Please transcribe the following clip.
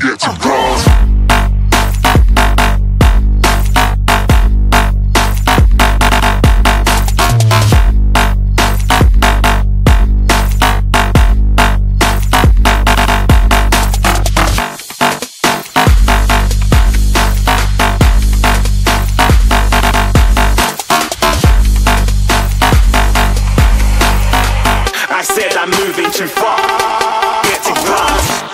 Get to cross. I said I'm moving too far. Get to